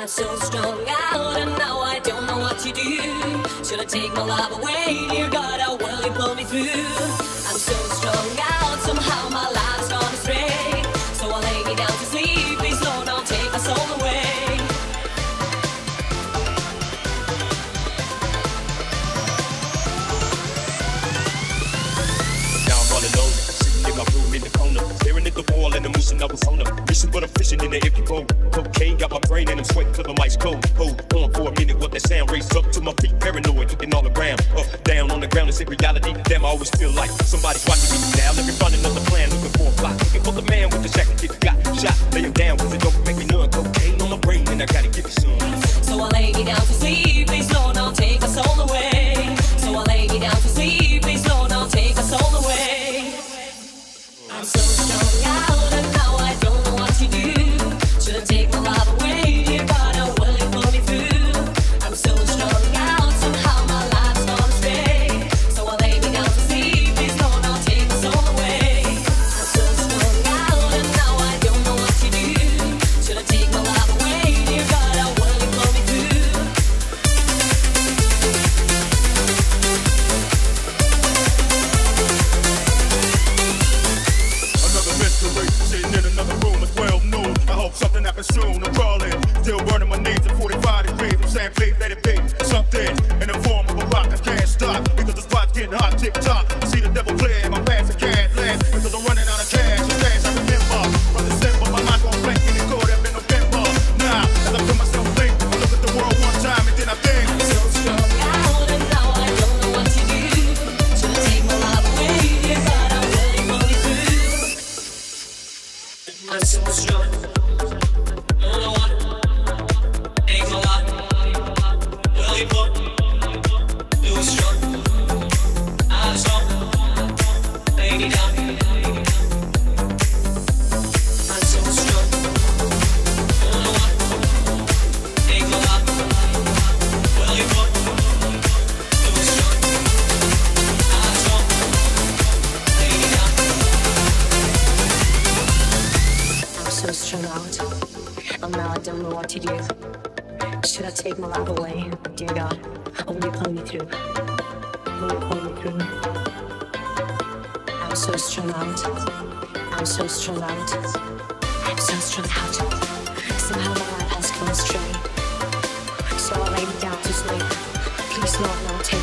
I'm so strung out and now I don't know what to do. Should I take my love away? Dear God, how will you pull me through? I'm so strung out, somehow my life. I was on a mission, but I'm fishing in the empty boat. Cocaine got my brain and I'm sweating till the mic's cold. Hold on for a minute, what that sound raised up to my feet, paranoid, looking all around. Up, down on the ground, it's in reality? Damn, I always feel like somebody's watching me now. Let me find another tick tock. strung out. I'm now I don't know what to do. Should I take my life away? Dear God, or will you pull me through? Will you pull me through? I'm so strung out. I'm so strung out. I'm so strung out. Somehow my life has gone astray. So I lay me down to sleep. Please, Lord, not take